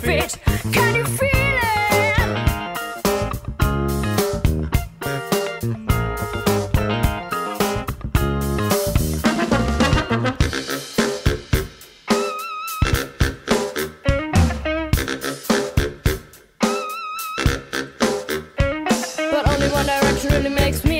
fit. Can you feel it? But only one direction really makes me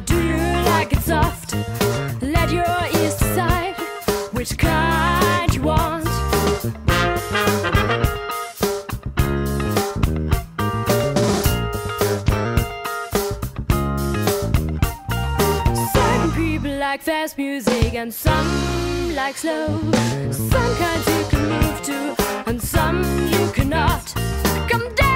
do you like it soft? Let your ears decide which kind you want. Certain people like fast music and some like slow. Some kinds you can move to and some you cannot. Come dance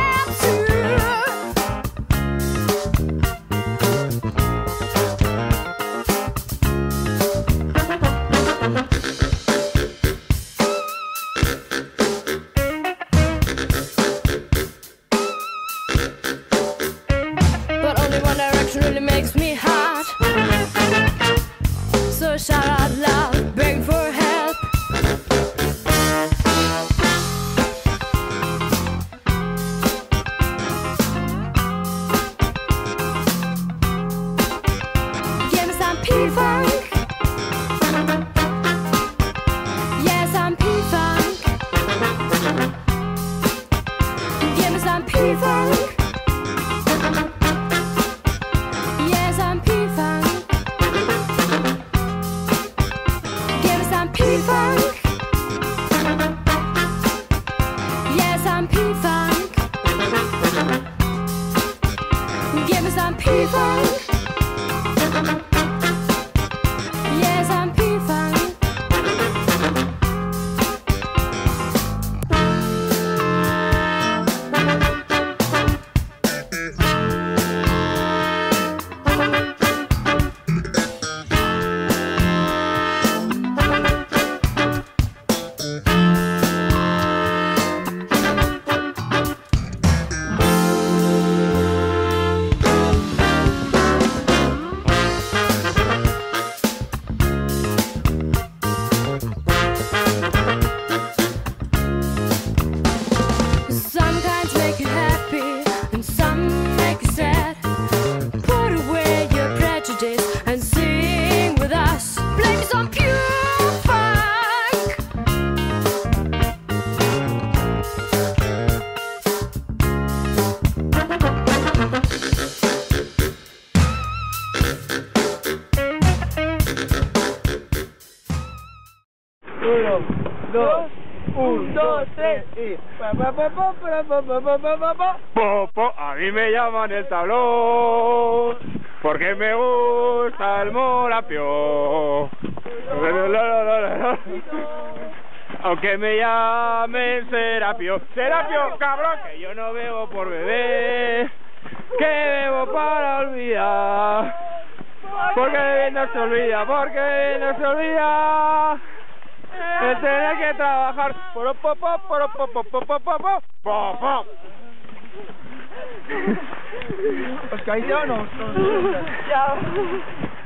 am P-Funk. Game ist am P-Funk. Uno, dos, un, dos, tres y... Pa, pa, pa, pa, pa, pa, pa, pa, a mí me llaman el tablón, porque me gusta el morapio. Aunque me llamen Serapio, Serapio, cabrón, que yo no bebo por beber, que bebo para olvidar. Porque no se olvida, porque no se olvida. Tener que trabajar. Poro, po, po, poro, po, po, po, po, po, po, po, po. ¿Os caéis ya o no? Ya.